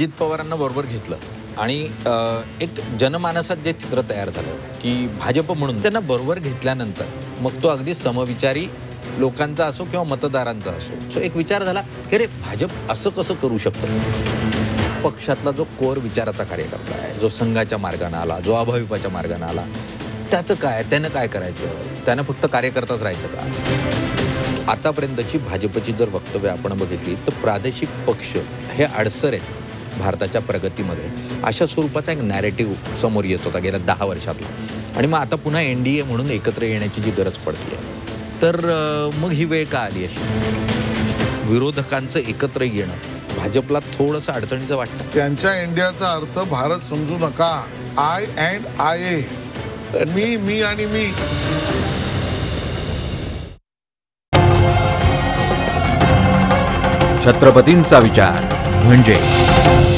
अजित पवारांना बरोबर घेतलं. आणि एक जनमानसात जे चित्र तयार झालं की भाजप म्हणून त्यांना बरोबर घेतल्यानंतर मग तो अगदी समविचारी लोकांचा असो किंवा मतदारांचा असो सो एक विचार झाला की अरे भाजप असं कसं करू शकतं? पक्षातला जो कोर विचाराचा कार्यकर्ता आहे जो संघाच्या मार्गाने आला जो अभाविपाच्या मार्गाने आला त्याचं काय त्यानं काय करायचं? त्यानं फक्त कार्यकर्ताच राहायचं का? आतापर्यंतची भाजपची जर वक्तव्य आपण बघितली तर प्रादेशिक पक्ष हे अडसर आहेत. भारताच्या प्रगतीमध्ये. अशा स्वरूपाचा एक नॅरेटिव्ह समोर येत होता गेल्या दहा वर्षातला. आणि मग आता पुन्हा एन डी ए म्हणून एकत्र येण्याची जी गरज पडते तर मग ही वेळ का आली अशी? विरोधकांचं एकत्र येणं भाजपला थोडंसं अडचणीचं वाटतं? त्यांच्या इंडियाचा अर्थ भारत समजू नका. आय अँड आय ए मी मी आणि मी. छत्रपतींचा विचार. म्हणजे विचार